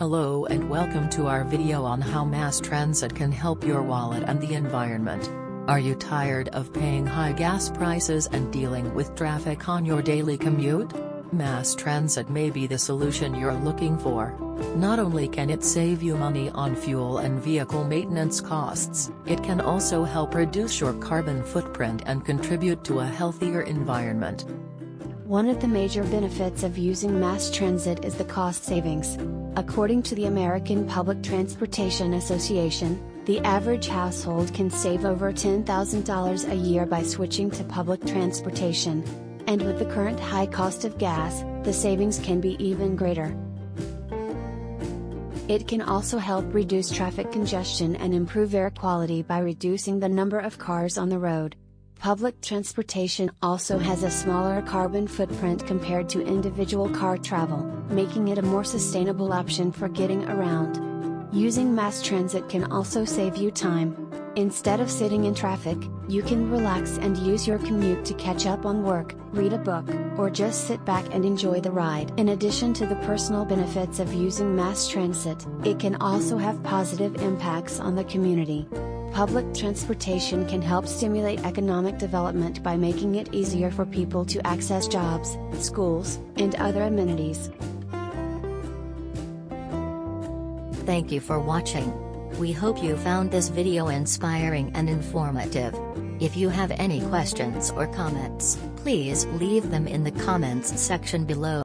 Hello and welcome to our video on how mass transit can help your wallet and the environment. Are you tired of paying high gas prices and dealing with traffic on your daily commute? Mass transit may be the solution you're looking for. Not only can it save you money on fuel and vehicle maintenance costs, it can also help reduce your carbon footprint and contribute to a healthier environment. One of the major benefits of using mass transit is the cost savings. According to the American Public Transportation Association, the average household can save over $10,000 a year by switching to public transportation. And with the current high cost of gas, the savings can be even greater. It can also help reduce traffic congestion and improve air quality by reducing the number of cars on the road. Public transportation also has a smaller carbon footprint compared to individual car travel, making it a more sustainable option for getting around. Using mass transit can also save you time. Instead of sitting in traffic, you can relax and use your commute to catch up on work, read a book, or just sit back and enjoy the ride. In addition to the personal benefits of using mass transit, it can also have positive impacts on the community. Public transportation can help stimulate economic development by making it easier for people to access jobs, schools, and other amenities. Thank you for watching. We hope you found this video inspiring and informative. If you have any questions or comments, please leave them in the comments section below.